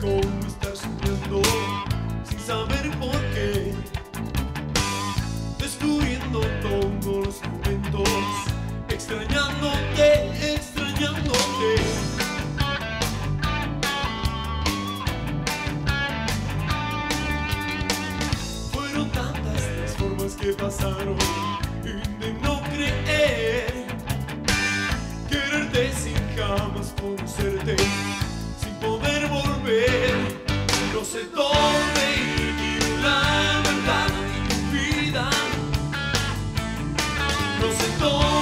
cómo estás subiendo sin saber por qué. Descubriendo todos los momentos, extrañándote, extrañándote. Fueron tantas las formas que pasaron. não se.